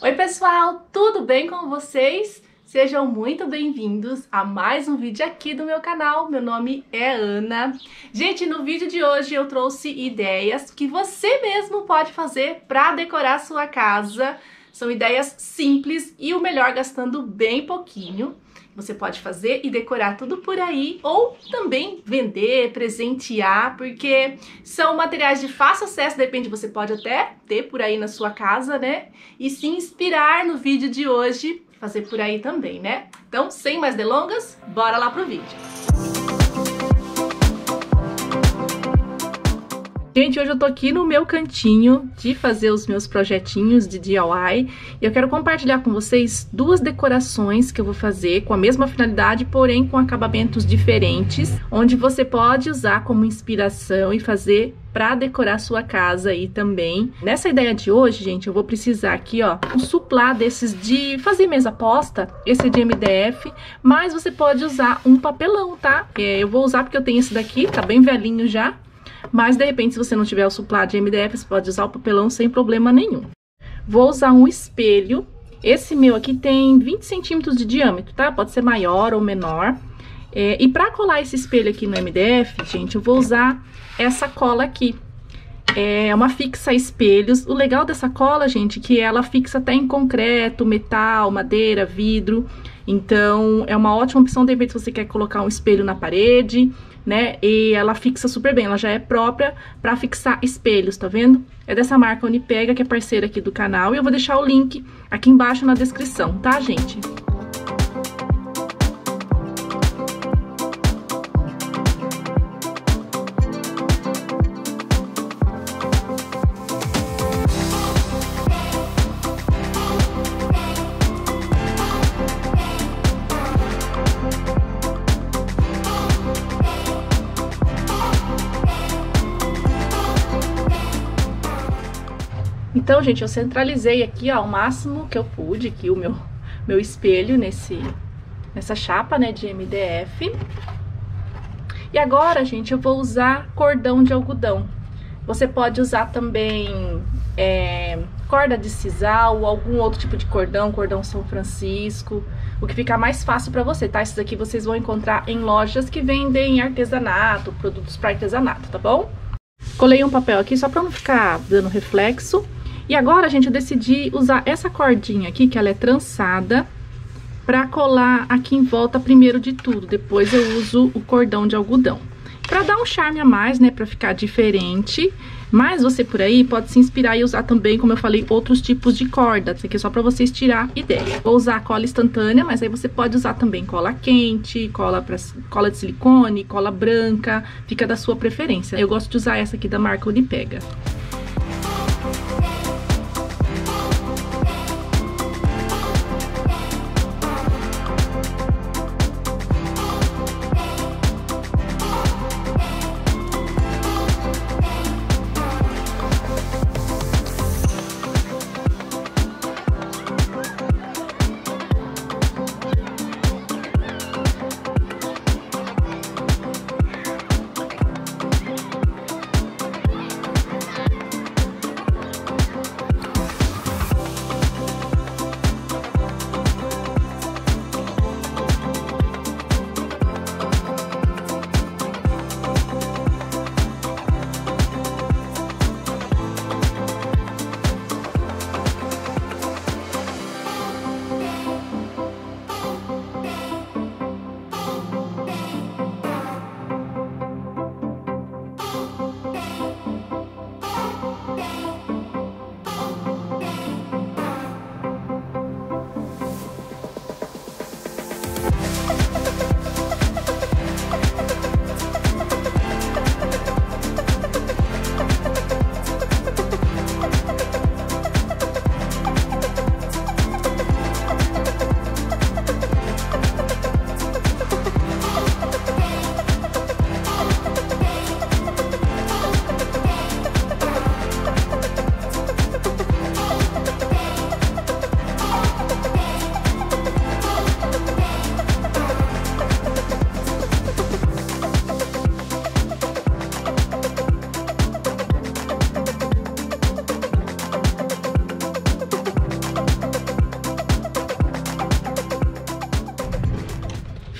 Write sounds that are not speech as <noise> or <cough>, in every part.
Oi pessoal, tudo bem com vocês? Sejam muito bem-vindos a mais um vídeo aqui do meu canal. Meu nome é Ana. Gente, no vídeo de hoje eu trouxe ideias que você mesmo pode fazer para decorar sua casa. São ideias simples e o melhor gastando bem pouquinho. Você pode fazer e decorar tudo por aí ou também vender, presentear, porque são materiais de fácil acesso, depende, você pode até ter por aí na sua casa, né? E se inspirar no vídeo de hoje, fazer por aí também, né? Então, sem mais delongas, bora lá pro vídeo. Gente, hoje eu tô aqui no meu cantinho de fazer os meus projetinhos de DIY e eu quero compartilhar com vocês duas decorações que eu vou fazer com a mesma finalidade, porém com acabamentos diferentes, onde você pode usar como inspiração e fazer para decorar sua casa aí também. Nessa ideia de hoje, gente, eu vou precisar aqui, ó, um suplá desses de fazer mesa posta, esse é de MDF, mas você pode usar um papelão, tá? É, eu vou usar porque eu tenho esse daqui, tá bem velhinho já, mas, de repente, se você não tiver o suplá de MDF, você pode usar o papelão sem problema nenhum. Vou usar um espelho. Esse meu aqui tem 20 centímetros de diâmetro, tá? Pode ser maior ou menor. É, e para colar esse espelho aqui no MDF, gente, eu vou usar essa cola aqui. É uma fixa espelhos. O legal dessa cola, gente, é que ela fixa até em concreto, metal, madeira, vidro. Então, é uma ótima opção, de repente, se você quer colocar um espelho na parede, né? E ela fixa super bem, ela já é própria para fixar espelhos, tá vendo? É dessa marca Unipega, que é parceira aqui do canal, e eu vou deixar o link aqui embaixo na descrição, tá, gente? Gente, eu centralizei aqui, ó, o máximo que eu pude, aqui o meu, meu espelho nesse, nessa chapa, né, de MDF. E agora, gente, eu vou usar cordão de algodão. Você pode usar também é, corda de sisal ou algum outro tipo de cordão, cordão São Francisco, o que ficar mais fácil para você, tá? Esses aqui vocês vão encontrar em lojas que vendem artesanato, produtos para artesanato, tá bom? Colei um papel aqui só para não ficar dando reflexo. E agora, gente, eu decidi usar essa cordinha aqui, que ela é trançada, pra colar aqui em volta primeiro de tudo. Depois eu uso o cordão de algodão. Pra dar um charme a mais, né, pra ficar diferente. Mas você por aí pode se inspirar e usar também, como eu falei, outros tipos de corda. Isso aqui é só pra vocês tirar ideia. Vou usar cola instantânea, mas aí você pode usar também cola quente, cola, pra, cola de silicone, cola branca. Fica da sua preferência. Eu gosto de usar essa aqui da marca Unipega.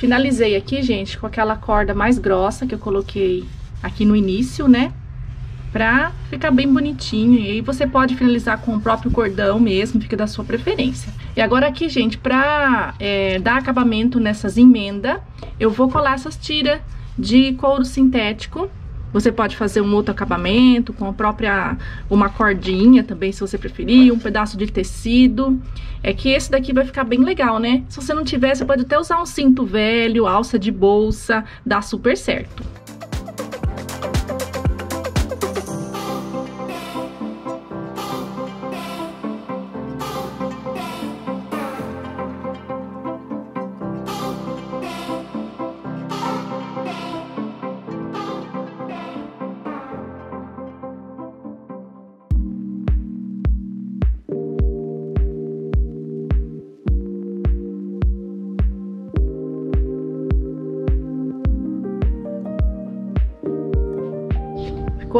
Finalizei aqui, gente, com aquela corda mais grossa que eu coloquei aqui no início, né? Pra ficar bem bonitinho. E aí você pode finalizar com o próprio cordão mesmo, fica da sua preferência. E agora aqui, gente, pra é, dar acabamento nessas emendas, eu vou colar essas tiras de couro sintético você pode fazer um outro acabamento com a própria, uma cordinha também, se você preferir, um pedaço de tecido. É que esse daqui vai ficar bem legal, né? Se você não tiver, você pode até usar um cinto velho, alça de bolsa, dá super certo.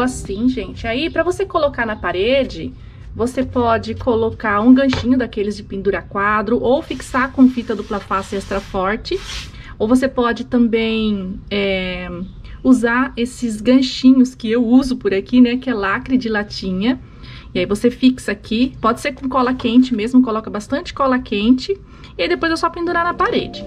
Assim, gente. Aí, pra você colocar na parede, você pode colocar um ganchinho daqueles de pendura quadro ou fixar com fita dupla face extra forte. Ou você pode também é, usar esses ganchinhos que eu uso por aqui, né? Que é lacre de latinha. E aí você fixa aqui, pode ser com cola quente mesmo, coloca bastante cola quente. E aí depois é só pendurar na parede.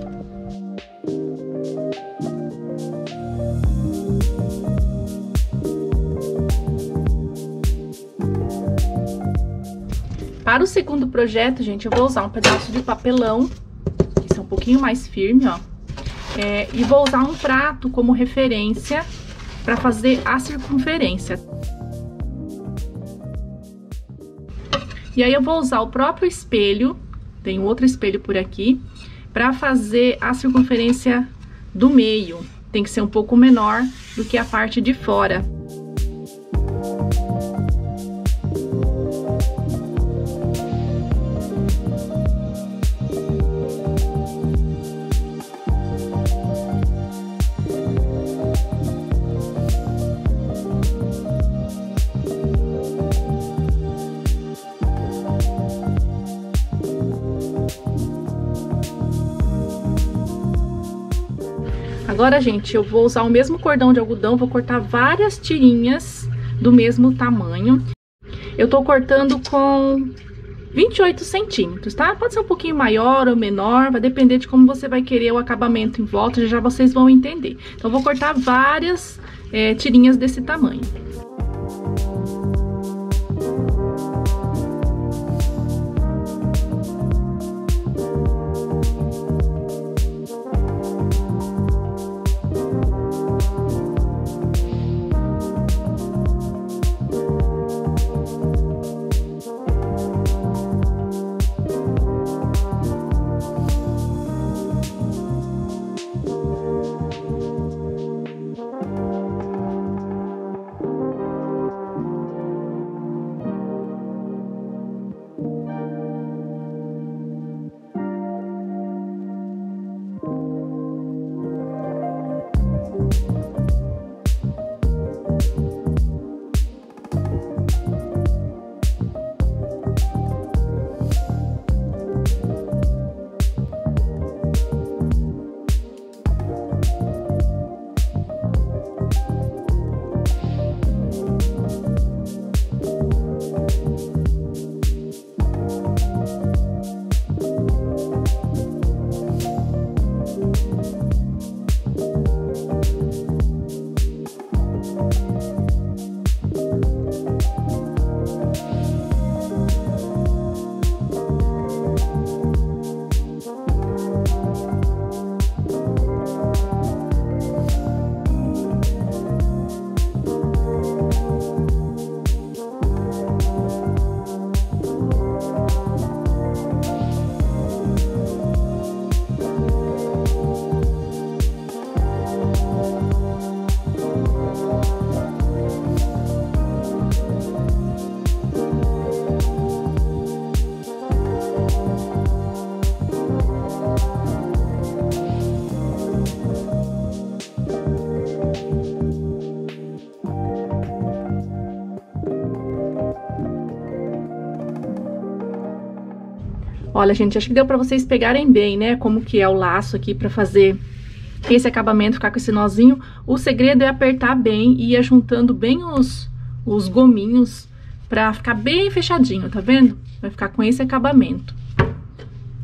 Para o segundo projeto, gente, eu vou usar um pedaço de papelão, que é um pouquinho mais firme, ó. É, e vou usar um prato como referência para fazer a circunferência. E aí eu vou usar o próprio espelho, tem outro espelho por aqui, para fazer a circunferência do meio. Tem que ser um pouco menor do que a parte de fora. Agora, gente, eu vou usar o mesmo cordão de algodão, vou cortar várias tirinhas do mesmo tamanho. Eu tô cortando com 28 centímetros, tá? Pode ser um pouquinho maior ou menor, vai depender de como você vai querer o acabamento em volta, já, vocês vão entender. Então, vou cortar várias é, tirinhas desse tamanho. Olha, gente, acho que deu para vocês pegarem bem, né, como que é o laço aqui para fazer esse acabamento ficar com esse nozinho. O segredo é apertar bem e ir juntando bem os, os gominhos pra ficar bem fechadinho, tá vendo? Vai ficar com esse acabamento.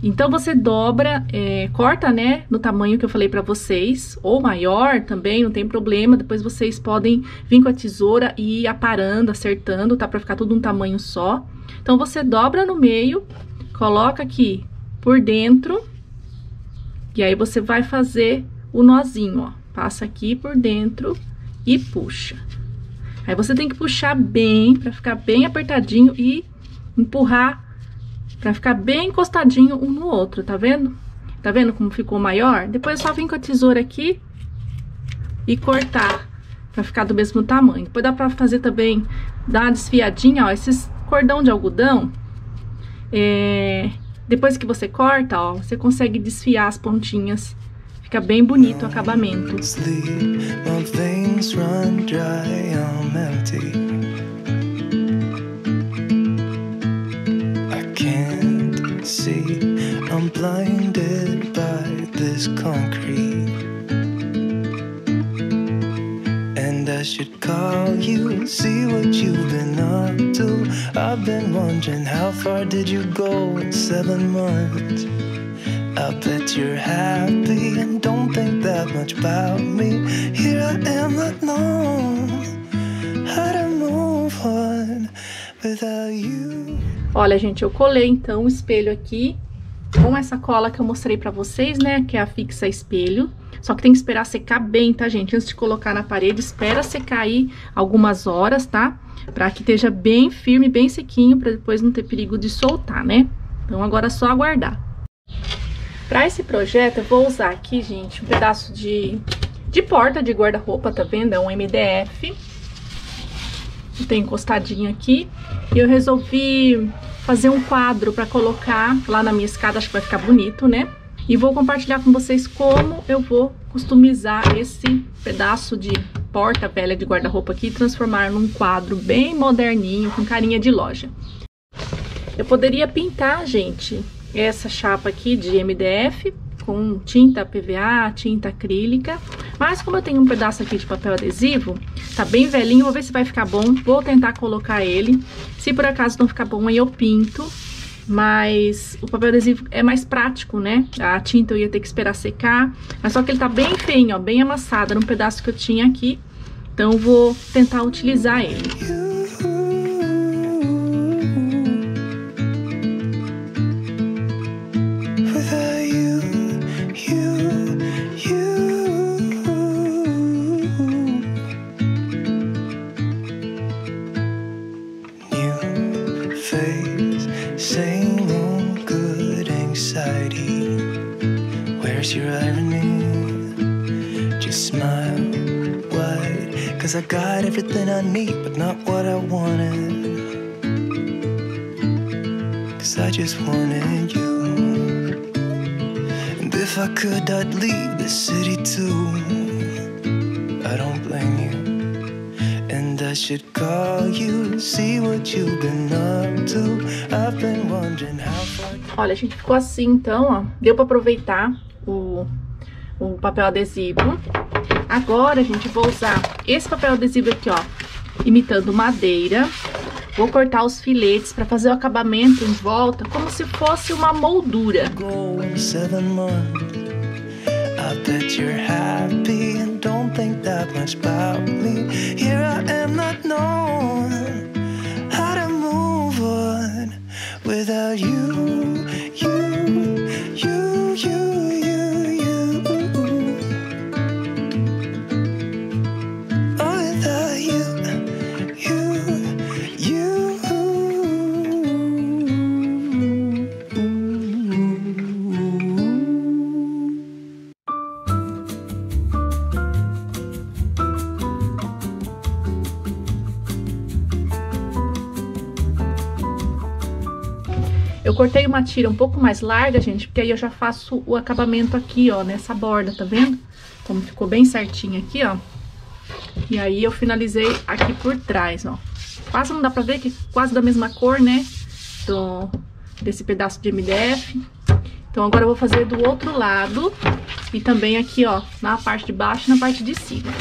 Então, você dobra, é, corta, né, no tamanho que eu falei pra vocês, ou maior também, não tem problema. Depois vocês podem vir com a tesoura e ir aparando, acertando, tá? Pra ficar tudo um tamanho só. Então, você dobra no meio, coloca aqui por dentro, e aí você vai fazer o nozinho, ó. Passa aqui por dentro e puxa. Aí você tem que puxar bem, pra ficar bem apertadinho e empurrar Pra ficar bem encostadinho um no outro, tá vendo? Tá vendo como ficou maior? Depois é só vir com a tesoura aqui e cortar pra ficar do mesmo tamanho. Depois dá pra fazer também, dar uma desfiadinha, ó, esses cordão de algodão, é, depois que você corta, ó, você consegue desfiar as pontinhas. Fica bem bonito o acabamento. I'm blinded by this concrete. Should call you, see what you've been up to. I've been wondering how far did you go in seven months? I bet you're happy and don't think that much about me. Here I am, knowing how to move on without you. Olha, gente, eu colei então o espelho aqui com essa cola que eu mostrei pra vocês, né, que é a fixa espelho. Só que tem que esperar secar bem, tá, gente? Antes de colocar na parede, espera secar aí algumas horas, tá? Pra que esteja bem firme, bem sequinho, pra depois não ter perigo de soltar, né? Então, agora é só aguardar. Pra esse projeto, eu vou usar aqui, gente, um pedaço de, de porta de guarda-roupa, tá vendo? É um MDF. Tem encostadinho aqui. E eu resolvi fazer um quadro para colocar lá na minha escada, acho que vai ficar bonito, né? E vou compartilhar com vocês como eu vou customizar esse pedaço de porta velha de guarda-roupa aqui e transformar num quadro bem moderninho, com carinha de loja. Eu poderia pintar, gente, essa chapa aqui de MDF com tinta PVA, tinta acrílica. Mas como eu tenho um pedaço aqui de papel adesivo, tá bem velhinho, vou ver se vai ficar bom. Vou tentar colocar ele. Se por acaso não ficar bom, aí eu pinto. Mas o papel adesivo é mais prático, né? A tinta eu ia ter que esperar secar. Mas só que ele tá bem feio, ó, bem amassado no pedaço que eu tinha aqui. Então vou tentar utilizar ele. Cause I got everything I need, but not what I wanted. Cause I just wanted you. And if I could, I'd leave the city too. I don't blame you. And I should call you, see what you've been up to. I've been wondering how. Olha, a gente ficou assim então, ó. Deu pra aproveitar o, o papel adesivo. Agora, gente, vou usar esse papel adesivo aqui, ó, imitando madeira. Vou cortar os filetes para fazer o acabamento em volta, como se fosse uma moldura. I tira um pouco mais larga, gente, porque aí eu já faço o acabamento aqui, ó, nessa borda, tá vendo? Como ficou bem certinho aqui, ó. E aí eu finalizei aqui por trás, ó. Quase não dá pra ver que quase da mesma cor, né? Do, desse pedaço de MDF. Então agora eu vou fazer do outro lado e também aqui, ó, na parte de baixo e na parte de cima.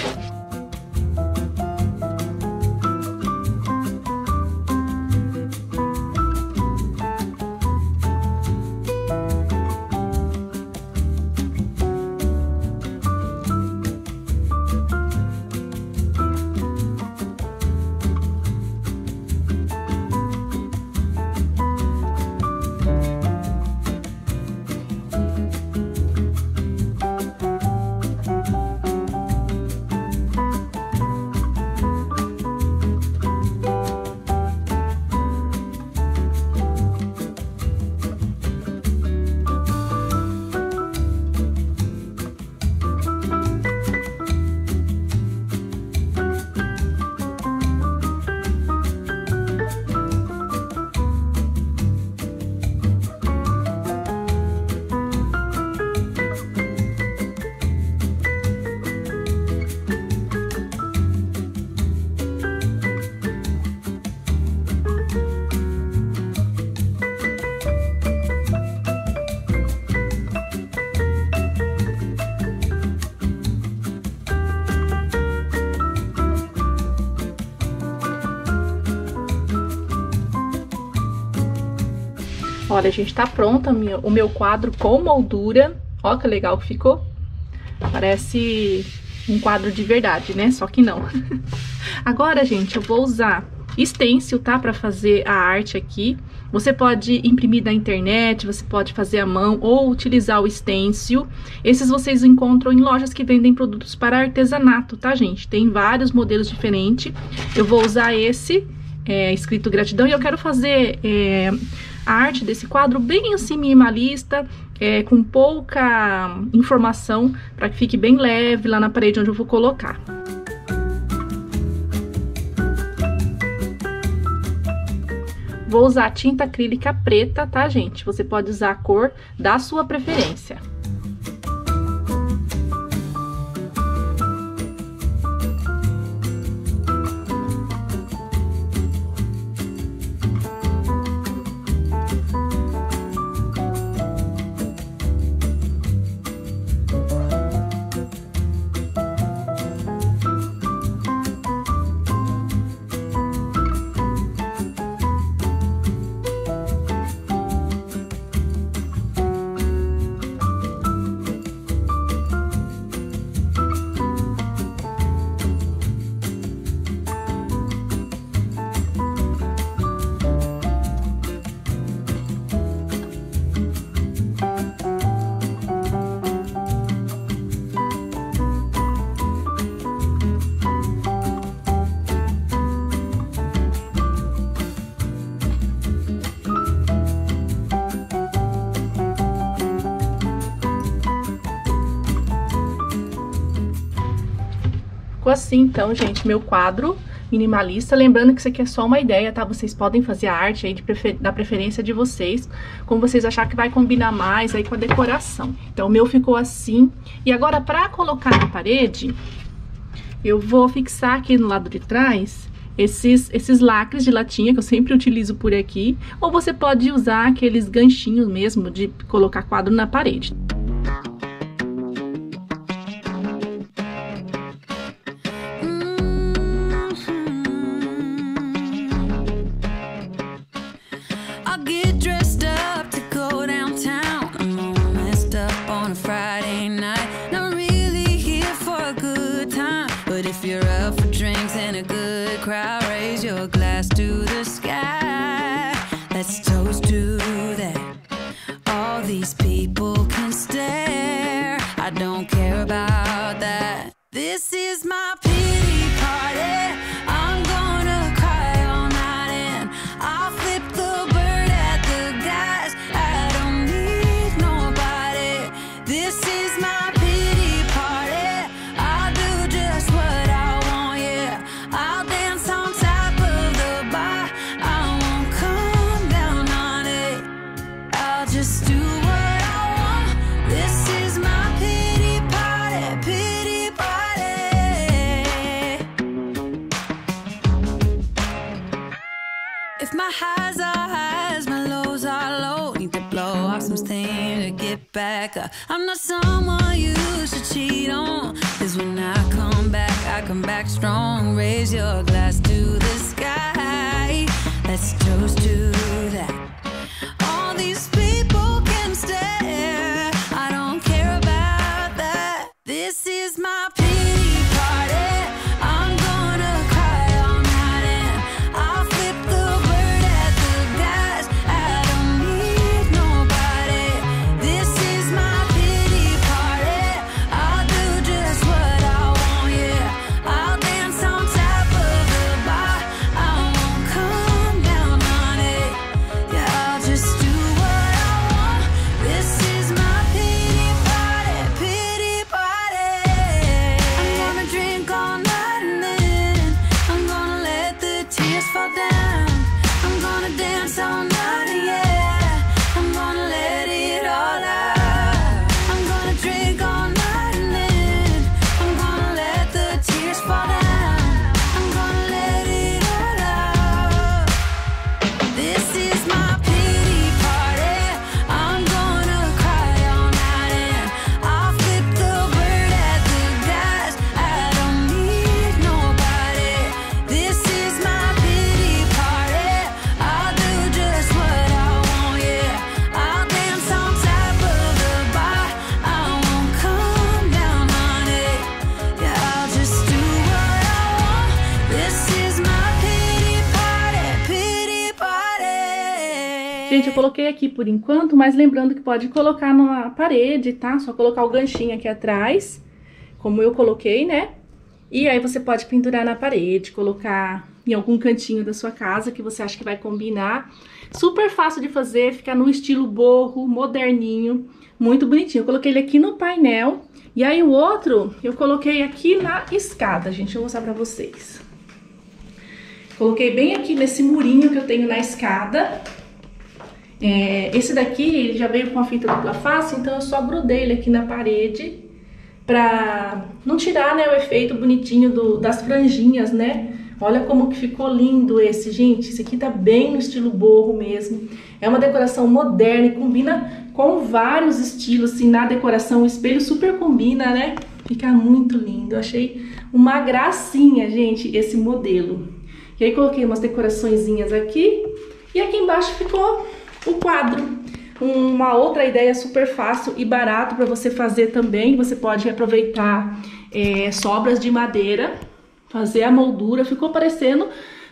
Olha, gente, tá pronta o meu quadro com moldura. Ó que legal que ficou. Parece um quadro de verdade, né? Só que não. <laughs> Agora, gente, eu vou usar stencil, tá? Pra fazer a arte aqui. Você pode imprimir da internet, você pode fazer à mão ou utilizar o stencil. Esses vocês encontram em lojas que vendem produtos para artesanato, tá, gente? Tem vários modelos diferentes. Eu vou usar esse, é, escrito gratidão, e eu quero fazer... É, a arte desse quadro bem assim minimalista, é, com pouca informação, para que fique bem leve lá na parede onde eu vou colocar. Vou usar tinta acrílica preta, tá, gente? Você pode usar a cor da sua preferência. Assim, então, gente, meu quadro minimalista. Lembrando que isso aqui é só uma ideia, tá? Vocês podem fazer a arte aí de prefer... da preferência de vocês, como vocês acharem que vai combinar mais aí com a decoração. Então, o meu ficou assim. E agora, pra colocar na parede, eu vou fixar aqui no lado de trás esses, esses lacres de latinha que eu sempre utilizo por aqui. Ou você pode usar aqueles ganchinhos mesmo de colocar quadro na parede. America. Aqui por enquanto, mas lembrando que pode colocar na parede, tá? Só colocar o ganchinho aqui atrás, como eu coloquei, né? E aí você pode pendurar na parede, colocar em algum cantinho da sua casa que você acha que vai combinar. Super fácil de fazer, fica no estilo borro, moderninho, muito bonitinho. Eu coloquei ele aqui no painel. E aí o outro eu coloquei aqui na escada, gente. Eu mostrar pra vocês. Coloquei bem aqui nesse murinho que eu tenho na escada. É, esse daqui, já veio com a fita dupla face, então eu só grudei ele aqui na parede pra não tirar, né, o efeito bonitinho do, das franjinhas, né? Olha como que ficou lindo esse, gente. Esse aqui tá bem no estilo borro mesmo. É uma decoração moderna e combina com vários estilos, assim, na decoração. O espelho super combina, né? Fica muito lindo. Eu achei uma gracinha, gente, esse modelo. E aí coloquei umas decoraçõezinhas aqui. E aqui embaixo ficou o quadro. Uma outra ideia super fácil e barato para você fazer também. Você pode aproveitar é, sobras de madeira, fazer a moldura. Ficou parecendo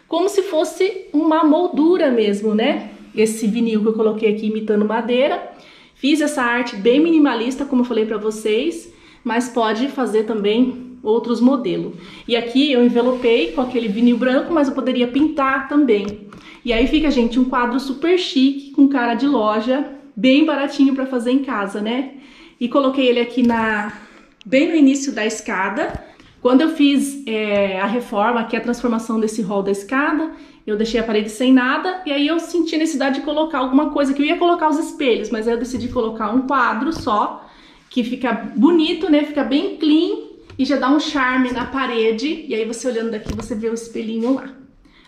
como se fosse uma moldura mesmo, né? Esse vinil que eu coloquei aqui imitando madeira. Fiz essa arte bem minimalista, como eu falei para vocês, mas pode fazer também outros modelos. E aqui eu envelopei com aquele vinil branco, mas eu poderia pintar também. E aí fica, gente, um quadro super chique, com cara de loja, bem baratinho para fazer em casa, né? E coloquei ele aqui na bem no início da escada. Quando eu fiz é, a reforma, aqui a transformação desse hall da escada, eu deixei a parede sem nada e aí eu senti necessidade de colocar alguma coisa que eu ia colocar os espelhos, mas aí eu decidi colocar um quadro só, que fica bonito, né? Fica bem clean e já dá um charme na parede. E aí você olhando daqui, você vê o espelhinho lá.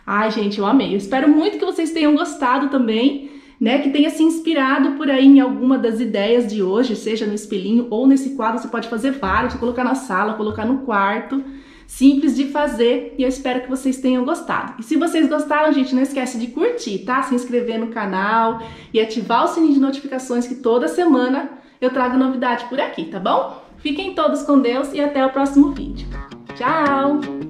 Ai, gente, eu amei. Eu espero muito que vocês tenham gostado também, né? Que tenha se inspirado por aí em alguma das ideias de hoje, seja no espelhinho ou nesse quadro. Você pode fazer vários, colocar na sala, colocar no quarto. Simples de fazer e eu espero que vocês tenham gostado. E se vocês gostaram, gente, não esquece de curtir, tá? Se inscrever no canal e ativar o sininho de notificações que toda semana eu trago novidade por aqui, tá bom? Fiquem todos com Deus e até o próximo vídeo. Tchau!